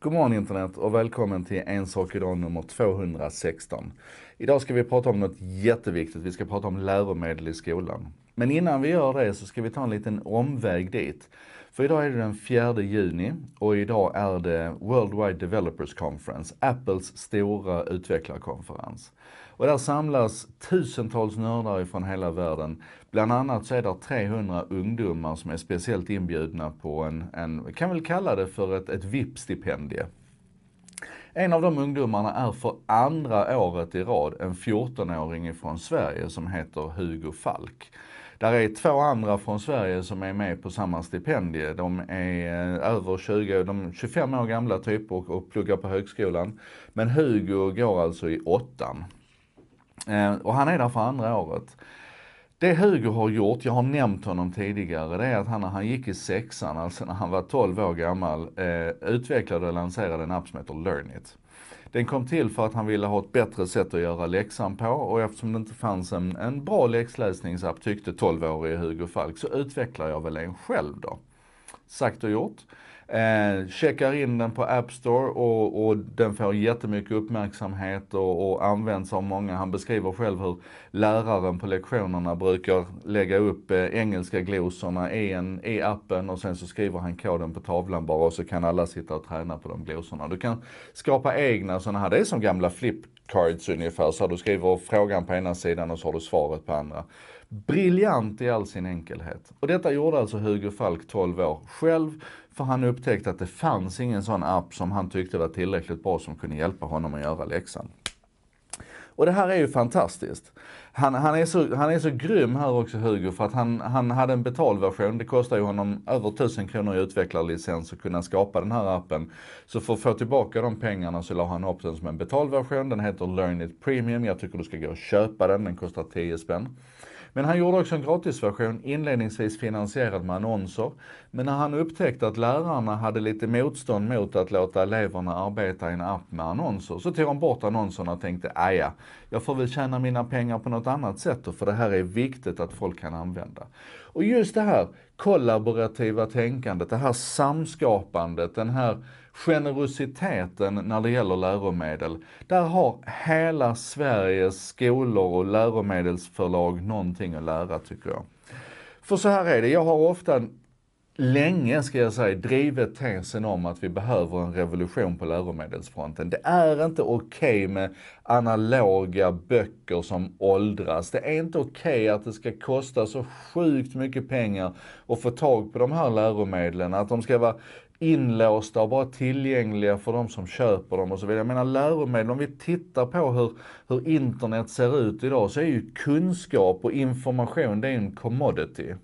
God morgon internet och välkommen till En sak idag nummer 216. Idag ska vi prata om något jätteviktigt. Vi ska prata om läromedel i skolan. Men innan vi gör det så ska vi ta en liten omväg dit. För idag är det den 4 juni och idag är det Worldwide Developers Conference, Apples stora utvecklarkonferens. Och där samlas tusentals nördar ifrån hela världen. Bland annat så är det 300 ungdomar som är speciellt inbjudna på en, en kan väl kalla det för ett, ett VIP-stipendie. En av de ungdomarna är för andra året i rad en 14-åring från Sverige som heter Hugo Falk. Där är två andra från Sverige som är med på samma stipendie. De är eh, över 20, de är 25 år gamla typ och, och pluggar på högskolan. Men Hugo går alltså i åttan. Eh, och han är där för andra året. Det Hugo har gjort, jag har nämnt honom tidigare, det är att han när han gick i sexan, alltså när han var 12 år gammal, eh, utvecklade och lanserade en app som heter Learnit. Den kom till för att han ville ha ett bättre sätt att göra läxan på och eftersom det inte fanns en, en bra läxläsningsapp tyckte 12-årige Hugo Falk så utvecklar jag väl en själv då. Sagt och gjort. Eh, checkar in den på App Store och, och den får jättemycket uppmärksamhet och, och används av många. Han beskriver själv hur läraren på lektionerna brukar lägga upp eh, engelska glosorna i, en, i appen och sen så skriver han koden på tavlan bara och så kan alla sitta och träna på de glosorna. Du kan skapa egna sådana här, det är som gamla flipcards ungefär, så du skriver frågan på ena sidan och så har du svaret på andra. Briljant i all sin enkelhet. Och detta gjorde alltså Hugo Falk 12 år själv för han upptäckte att det fanns ingen sån app som han tyckte var tillräckligt bra som kunde hjälpa honom att göra läxan. Och det här är ju fantastiskt. Han, han, är, så, han är så grym här också Hugo för att han, han hade en betalversion. Det kostar ju honom över 1000 kronor i utvecklarlicens att kunna skapa den här appen. Så för att få tillbaka de pengarna så la han upp den som en betalversion. Den heter Learn It Premium. Jag tycker du ska gå och köpa den. Den kostar 10 spänn. Men han gjorde också en gratisversion, inledningsvis finansierad med annonser. Men när han upptäckte att lärarna hade lite motstånd mot att låta eleverna arbeta i en app med annonser, så tog han bort annonserna och tänkte, ah, aja, jag får väl tjäna mina pengar på något annat sätt då, för det här är viktigt att folk kan använda. Och just det här kollaborativa tänkandet, det här samskapandet, den här generositeten när det gäller läromedel. Där har hela Sveriges skolor och läromedelsförlag någonting att lära tycker jag. För så här är det, jag har ofta länge, ska jag säga, drivit tesen om att vi behöver en revolution på läromedelsfronten. Det är inte okej okay med analoga böcker som åldras. Det är inte okej okay att det ska kosta så sjukt mycket pengar att få tag på de här läromedlen. Att de ska vara inlåsta och bara tillgängliga för de som köper dem och så vidare. Jag menar läromedel, om vi tittar på hur, hur internet ser ut idag så är ju kunskap och information, det är en commodity.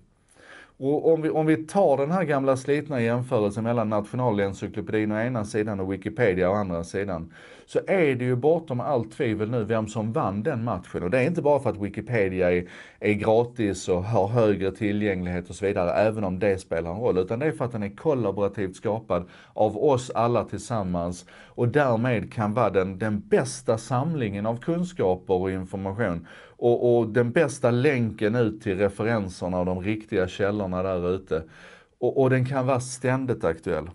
Och om vi, om vi tar den här gamla slitna jämförelsen mellan Nationalencyklopedin å ena sidan och Wikipedia å andra sidan, så är det ju bortom allt tvivel nu vem som vann den matchen. Och det är inte bara för att Wikipedia är, är gratis och har högre tillgänglighet och så vidare, även om det spelar en roll, utan det är för att den är kollaborativt skapad av oss alla tillsammans och därmed kan vara den, den bästa samlingen av kunskaper och information och, och den bästa länken ut till referenserna och de riktiga källorna där ute. Och, och den kan vara ständigt aktuell.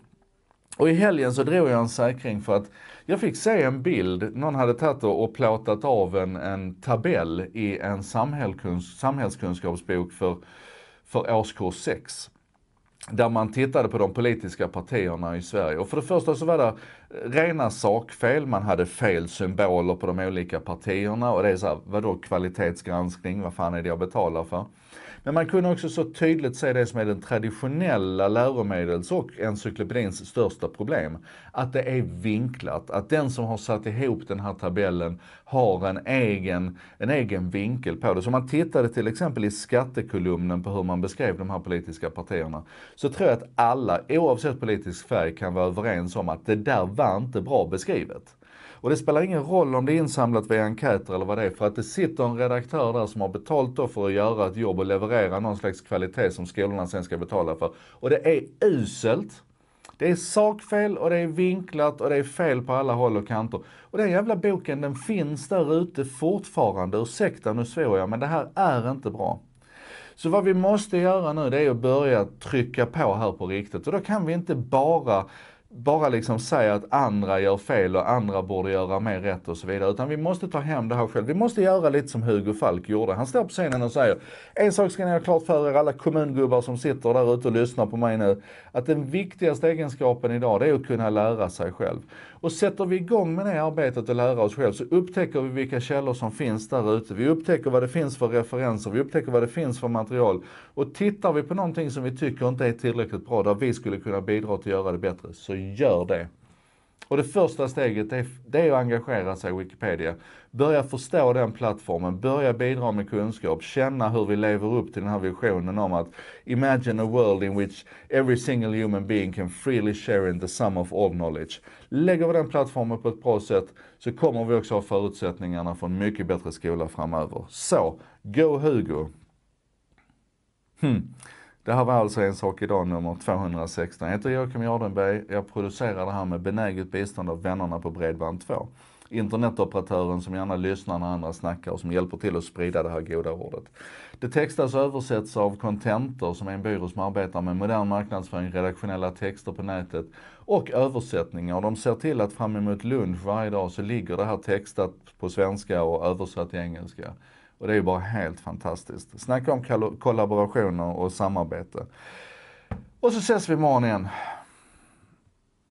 Och i helgen så drog jag en säkring för att jag fick se en bild, någon hade tagit och plåtat av en, en tabell i en samhällskunskapsbok för, för årskurs 6 där man tittade på de politiska partierna i Sverige. Och för det första så var det rena sakfel, man hade fel symboler på de olika partierna och det är så här, vadå kvalitetsgranskning, vad fan är det jag betalar för? Men man kunde också så tydligt se det som är den traditionella läromedels och encyklopedins största problem. Att det är vinklat, att den som har satt ihop den här tabellen har en egen, en egen vinkel på det. Så om man tittade till exempel i skattekolumnen på hur man beskrev de här politiska partierna, så tror jag att alla, oavsett politisk färg, kan vara överens om att det där var inte bra beskrivet. Och det spelar ingen roll om det är insamlat via enkäter eller vad det är, för att det sitter en redaktör där som har betalt då för att göra ett jobb och leverera någon slags kvalitet som skolorna sen ska betala för. Och det är uselt. Det är sakfel och det är vinklat och det är fel på alla håll och kanter. Och den jävla boken den finns där ute fortfarande, ursäkta nu svor jag, men det här är inte bra. Så vad vi måste göra nu det är att börja trycka på här på riktigt och då kan vi inte bara bara liksom säga att andra gör fel och andra borde göra mer rätt och så vidare. Utan vi måste ta hem det här själv. Vi måste göra lite som Hugo Falk gjorde. Han står på scenen och säger, en sak ska ni ha klart för er alla kommungubbar som sitter där ute och lyssnar på mig nu. Att den viktigaste egenskapen idag det är att kunna lära sig själv. Och sätter vi igång med det arbetet och lära oss själv så upptäcker vi vilka källor som finns där ute. Vi upptäcker vad det finns för referenser, vi upptäcker vad det finns för material. Och tittar vi på någonting som vi tycker inte är tillräckligt bra, där vi skulle kunna bidra till att göra det bättre, så gör det. Och det första steget är, det är att engagera sig i Wikipedia. Börja förstå den plattformen, börja bidra med kunskap, känna hur vi lever upp till den här visionen om att imagine a world in which every single human being can freely share in the sum of all knowledge. Lägger vi den plattformen på ett bra sätt så kommer vi också ha förutsättningarna för en mycket bättre skola framöver. Så, go Hugo! Hmm. Det här var alltså En sak idag nummer 216. Jag heter Joakim Jardenberg. Jag producerar det här med benäget bistånd av vännerna på Bredband2. Internetoperatören som gärna lyssnar när andra snackar och som hjälper till att sprida det här goda ordet. Det textas och översätts av Contentor som är en byrå som arbetar med modern marknadsföring, redaktionella texter på nätet och översättningar. Och de ser till att fram emot lunch varje dag så ligger det här textat på svenska och översatt till engelska. Och det är ju bara helt fantastiskt. Snacka om kollaborationer och samarbete. Och så ses vi imorgon igen.